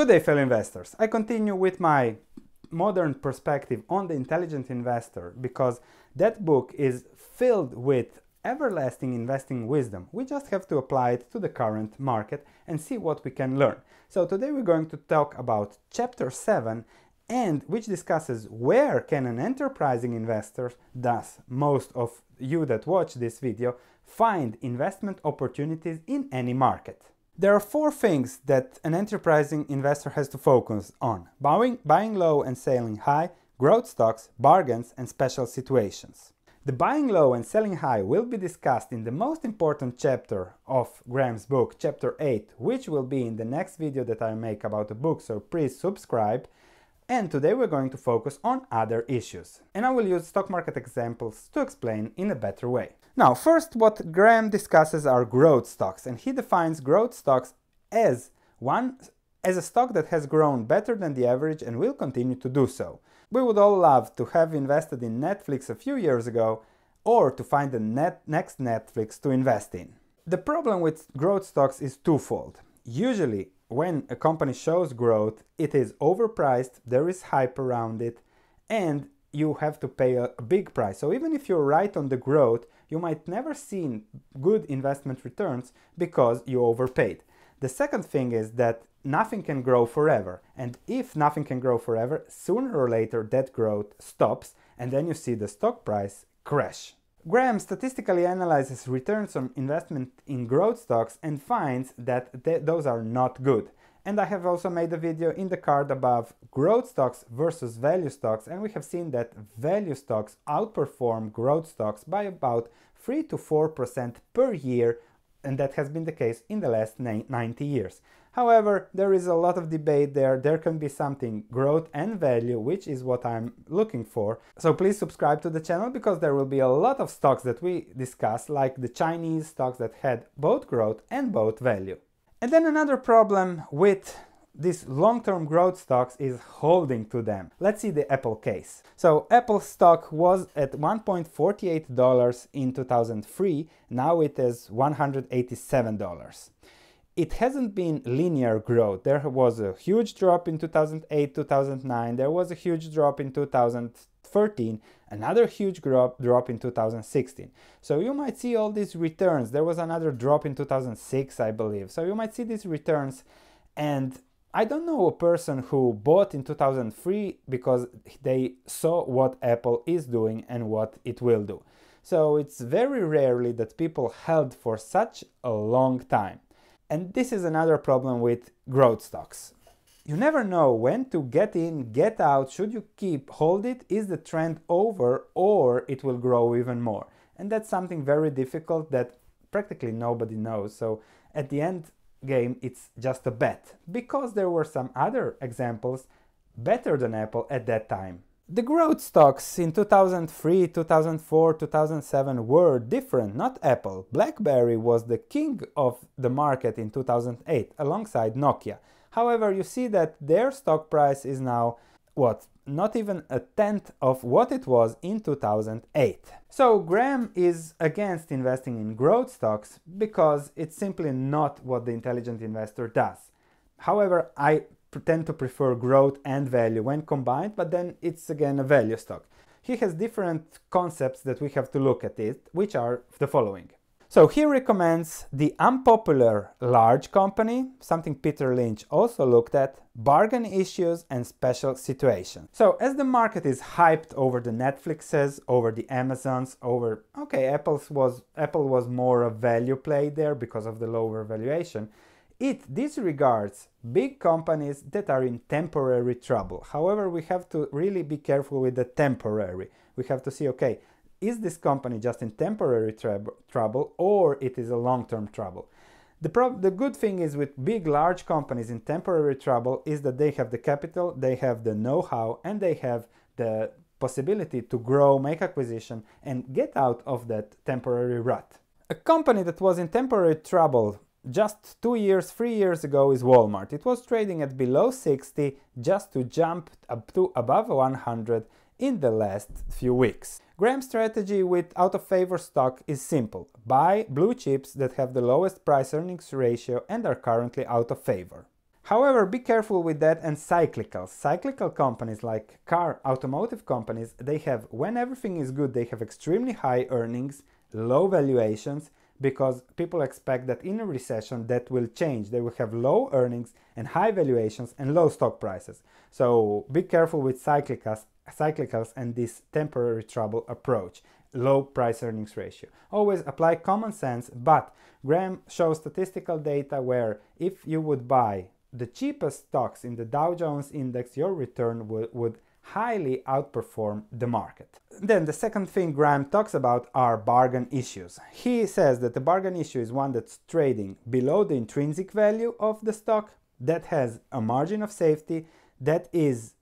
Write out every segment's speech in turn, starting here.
Good day fellow investors. I continue with my modern perspective on the intelligent investor because that book is filled with everlasting investing wisdom. We just have to apply it to the current market and see what we can learn. So today we're going to talk about chapter 7 and which discusses where can an enterprising investor, thus most of you that watch this video, find investment opportunities in any market. There are four things that an enterprising investor has to focus on. Buying, buying low and selling high, growth stocks, bargains, and special situations. The buying low and selling high will be discussed in the most important chapter of Graham's book, chapter 8, which will be in the next video that I make about the book, so please subscribe. And today we're going to focus on other issues. And I will use stock market examples to explain in a better way. Now, first, what Graham discusses are growth stocks, and he defines growth stocks as one as a stock that has grown better than the average and will continue to do so. We would all love to have invested in Netflix a few years ago or to find the net next Netflix to invest in. The problem with growth stocks is twofold. Usually, when a company shows growth, it is overpriced, there is hype around it, and you have to pay a, a big price. So even if you're right on the growth, you might never see good investment returns because you overpaid. The second thing is that nothing can grow forever. And if nothing can grow forever, sooner or later that growth stops and then you see the stock price crash. Graham statistically analyzes returns on investment in growth stocks and finds that th those are not good. And I have also made a video in the card above growth stocks versus value stocks and we have seen that value stocks outperform growth stocks by about 3 to 4% per year and that has been the case in the last 90 years. However, there is a lot of debate there. There can be something growth and value, which is what I'm looking for. So please subscribe to the channel because there will be a lot of stocks that we discuss, like the Chinese stocks that had both growth and both value. And then another problem with these long-term growth stocks is holding to them. Let's see the Apple case. So Apple stock was at $1.48 in 2003, now it is $187. It hasn't been linear growth. There was a huge drop in 2008, 2009, there was a huge drop in 2013, another huge drop, drop in 2016. So you might see all these returns. There was another drop in 2006, I believe. So you might see these returns and I don't know a person who bought in 2003 because they saw what Apple is doing and what it will do. So it's very rarely that people held for such a long time. And this is another problem with growth stocks. You never know when to get in, get out, should you keep, hold it, is the trend over or it will grow even more. And that's something very difficult that practically nobody knows. So at the end, game it's just a bet, because there were some other examples better than Apple at that time. The growth stocks in 2003, 2004, 2007 were different, not Apple. BlackBerry was the king of the market in 2008 alongside Nokia. However, you see that their stock price is now what not even a tenth of what it was in 2008. So Graham is against investing in growth stocks because it's simply not what the intelligent investor does. However, I tend to prefer growth and value when combined, but then it's again a value stock. He has different concepts that we have to look at it, which are the following. So he recommends the unpopular large company, something Peter Lynch also looked at, bargain issues and special situations. So as the market is hyped over the Netflixes, over the Amazons, over okay, Apple's was Apple was more a value play there because of the lower valuation. It disregards big companies that are in temporary trouble. However, we have to really be careful with the temporary. We have to see, okay, is this company just in temporary trouble or it is a long-term trouble? The, the good thing is with big, large companies in temporary trouble is that they have the capital, they have the know-how, and they have the possibility to grow, make acquisition, and get out of that temporary rut. A company that was in temporary trouble just two years, three years ago is Walmart. It was trading at below 60 just to jump up to above 100 in the last few weeks. Graham's strategy with out of favor stock is simple. Buy blue chips that have the lowest price earnings ratio and are currently out of favor. However, be careful with that and cyclical. Cyclical companies like car automotive companies, they have, when everything is good, they have extremely high earnings, low valuations, because people expect that in a recession that will change. They will have low earnings and high valuations and low stock prices. So be careful with cyclicals, cyclicals and this temporary trouble approach low price earnings ratio. Always apply common sense, but Graham shows statistical data where if you would buy the cheapest stocks in the Dow Jones index, your return would, would highly outperform the market. Then the second thing Graham talks about are bargain issues. He says that the bargain issue is one that's trading below the intrinsic value of the stock, that has a margin of safety, that is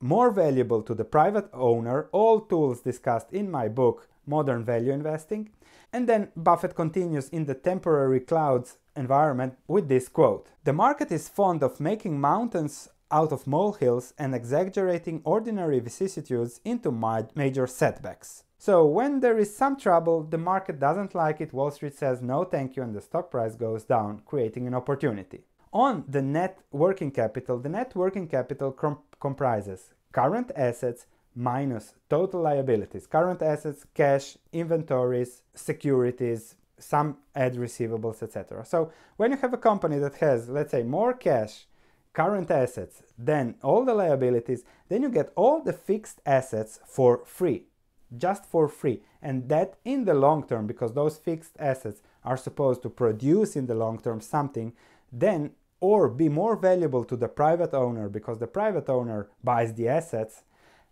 more valuable to the private owner, all tools discussed in my book, Modern Value Investing. And then Buffett continues in the temporary clouds environment with this quote The market is fond of making mountains out of molehills and exaggerating ordinary vicissitudes into major setbacks. So when there is some trouble, the market doesn't like it, Wall Street says no thank you and the stock price goes down, creating an opportunity. On the net working capital, the net working capital comprises current assets minus total liabilities, current assets, cash, inventories, securities, some ad receivables, etc. So when you have a company that has, let's say, more cash, current assets then all the liabilities, then you get all the fixed assets for free, just for free. And that in the long term, because those fixed assets are supposed to produce in the long term something, then or be more valuable to the private owner because the private owner buys the assets,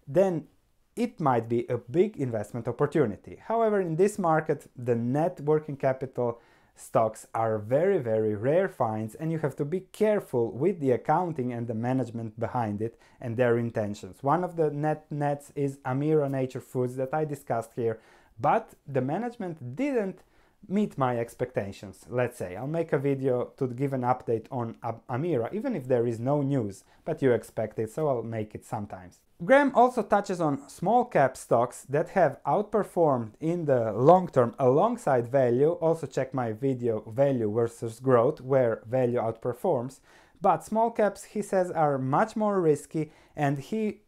then it might be a big investment opportunity. However, in this market, the net working capital stocks are very, very rare finds, and you have to be careful with the accounting and the management behind it and their intentions. One of the net nets is Amira Nature Foods that I discussed here, but the management didn't meet my expectations, let's say. I'll make a video to give an update on Amira, even if there is no news, but you expect it, so I'll make it sometimes. Graham also touches on small cap stocks that have outperformed in the long term alongside value. Also check my video value versus growth where value outperforms. But small caps, he says, are much more risky and he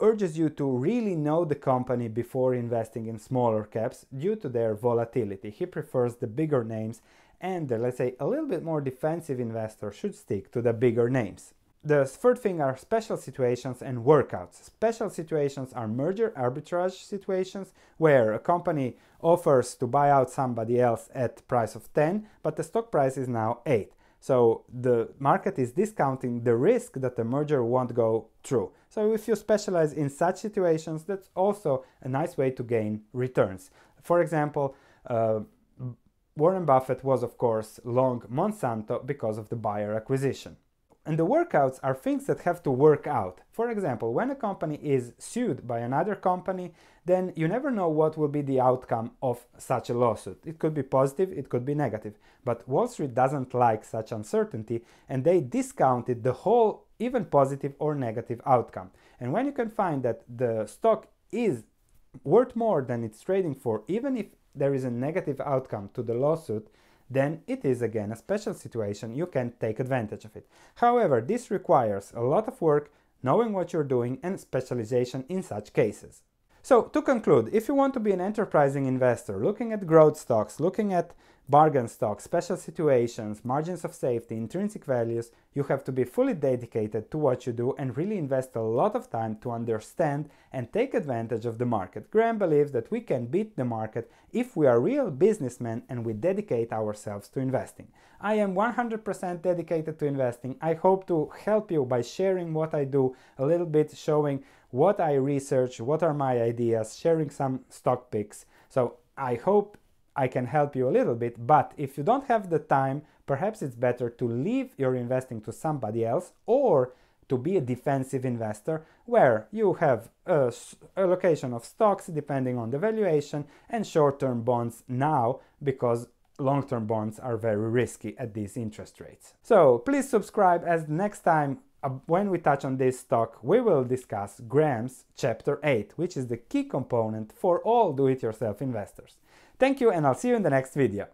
urges you to really know the company before investing in smaller caps due to their volatility. He prefers the bigger names and the, let's say a little bit more defensive investor should stick to the bigger names. The third thing are special situations and workouts. Special situations are merger arbitrage situations where a company offers to buy out somebody else at price of 10 but the stock price is now 8. So the market is discounting the risk that the merger won't go through. So if you specialize in such situations, that's also a nice way to gain returns. For example, uh, Warren Buffett was of course long Monsanto because of the Bayer acquisition. And the workouts are things that have to work out. For example, when a company is sued by another company, then you never know what will be the outcome of such a lawsuit. It could be positive, it could be negative. But Wall Street doesn't like such uncertainty and they discounted the whole, even positive or negative outcome. And when you can find that the stock is worth more than it's trading for, even if there is a negative outcome to the lawsuit, then it is again a special situation, you can take advantage of it. However, this requires a lot of work, knowing what you're doing and specialization in such cases. So to conclude, if you want to be an enterprising investor, looking at growth stocks, looking at bargain stocks, special situations, margins of safety, intrinsic values, you have to be fully dedicated to what you do and really invest a lot of time to understand and take advantage of the market. Graham believes that we can beat the market if we are real businessmen and we dedicate ourselves to investing. I am 100% dedicated to investing. I hope to help you by sharing what I do, a little bit showing what I research, what are my ideas, sharing some stock picks. So I hope I can help you a little bit, but if you don't have the time, perhaps it's better to leave your investing to somebody else or to be a defensive investor where you have a allocation of stocks depending on the valuation and short-term bonds now because long-term bonds are very risky at these interest rates. So please subscribe as next time Uh, when we touch on this stock, we will discuss Graham's Chapter 8, which is the key component for all do-it-yourself investors. Thank you and I'll see you in the next video.